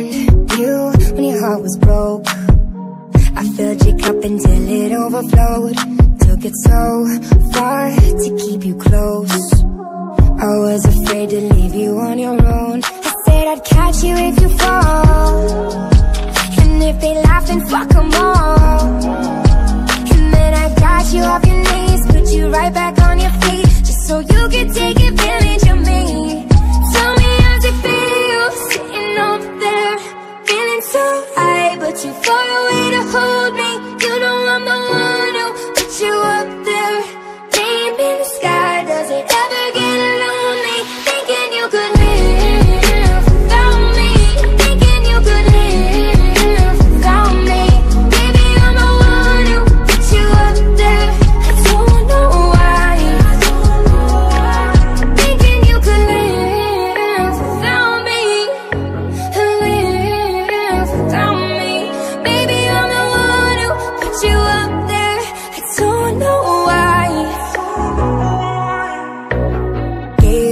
You when your heart was broke. I filled your cup until it overflowed. Took it so far to keep you close. I was afraid to leave you on your own. I said I'd catch you if you fall. And if they laugh then fuck them all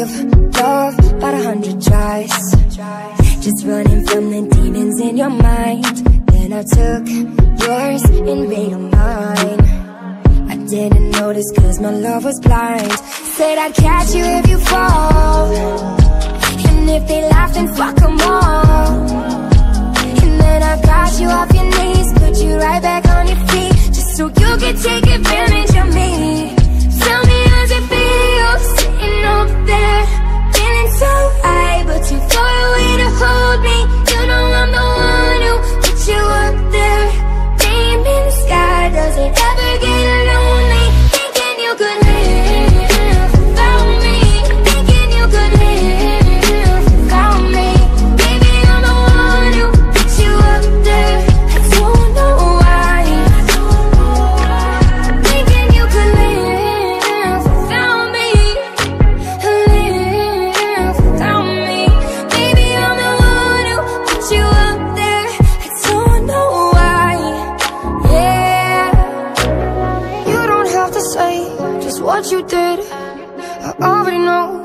Gave love about a hundred tries. Just running from the demons in your mind. Then I took yours and made them mine. I didn't notice cause my love was blind. Said I'd catch you if you fall. And if they laugh then fuck them all. And then I got you you did I already know.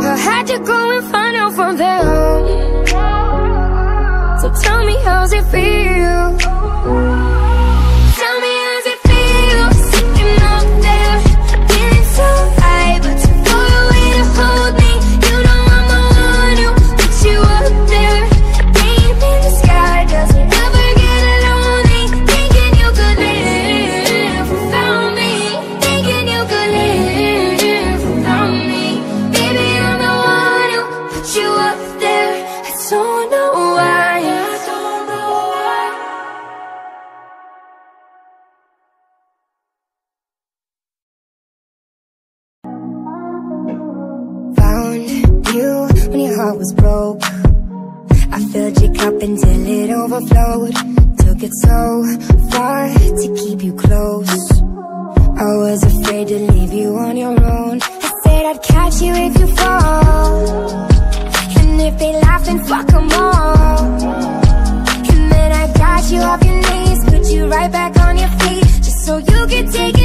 I had to go and find out from them So tell me how's it feel I don't know why. Found you when your heart was broke. I filled your cup until it overflowed. Took it so far to keep you close. I was afraid to leave you on your own. I said I'd catch you if you fall if they laugh then fuck them all. And then I got you off your knees Put you right back on your feet Just so you could take